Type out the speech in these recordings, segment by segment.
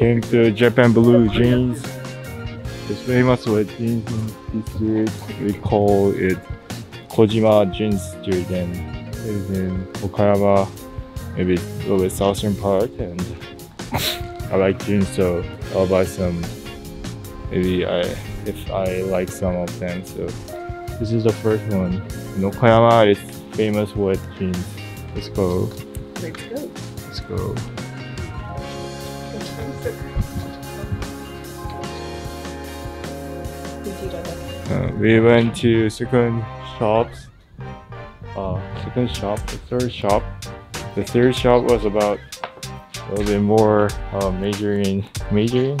came to Japan Blue Jeans. It's famous with jeans street. We call it Kojima Jeans Street and it is in Okayama, maybe a little bit southern part and I like jeans so I'll buy some maybe I if I like some of them so this is the first one. In Okayama is famous with jeans. Let's go. Let's go. Let's go. Uh, we went to second shops. Uh, second shop, the third shop. The third shop was about a little bit more uh, majoring, majoring.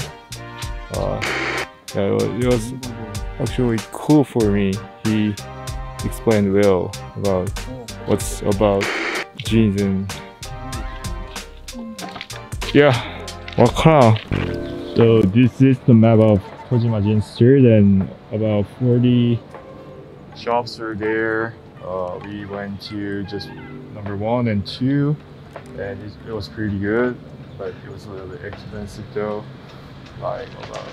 Uh, yeah, it was, it was actually cool for me. He explained well about what's about jeans and yeah, So this is the map of Kojima Street and about 40 shops are there. Uh, we went to just number one and two and it, it was pretty good but it was a little bit expensive though like about